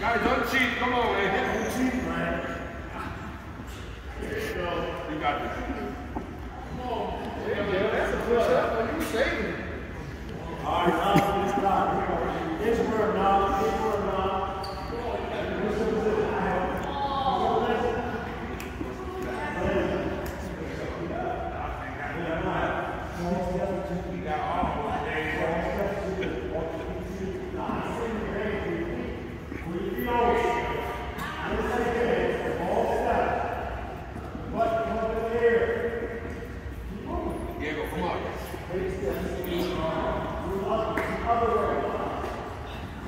Guys, don't cheat. Come on, man. Don't cheat, man. You got this. Come on. That's a push up. You saving. All right.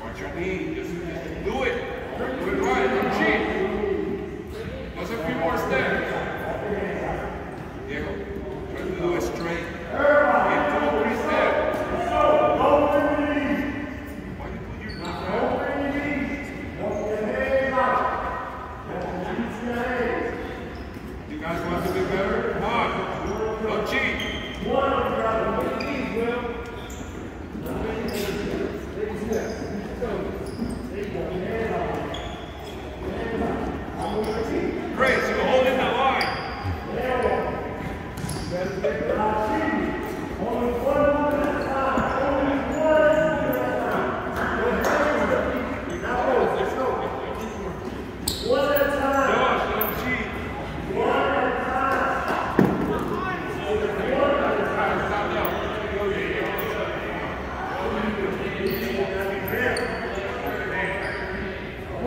Watch your knees.